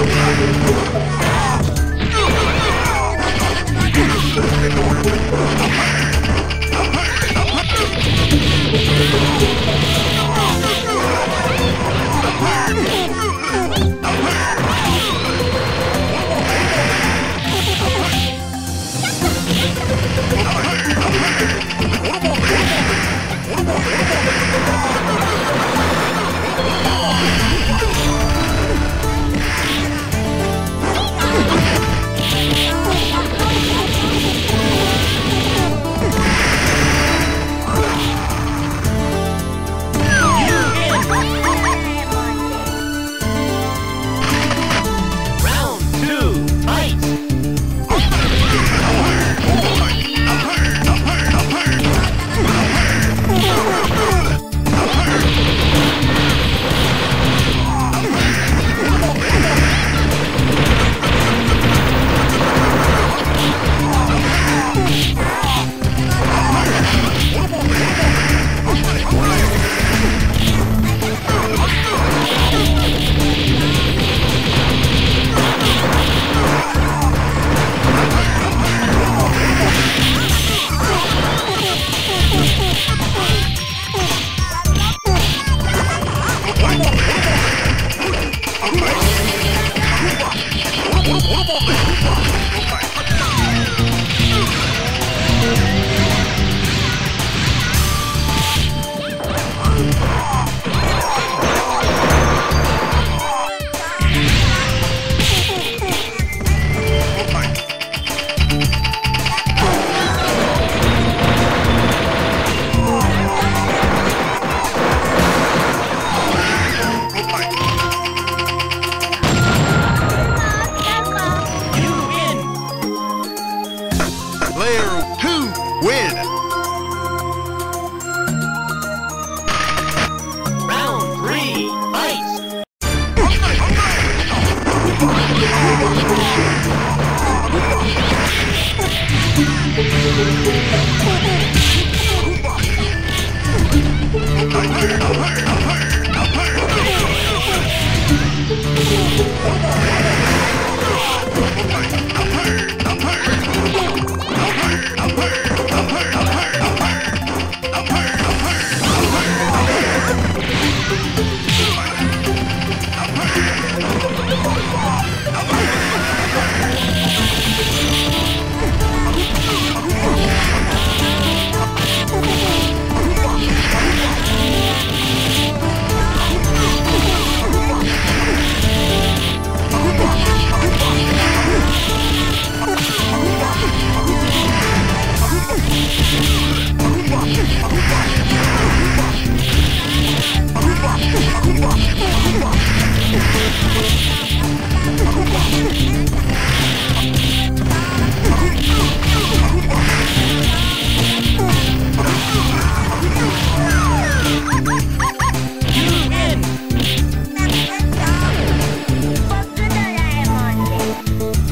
Oh, my God. Oh, my God.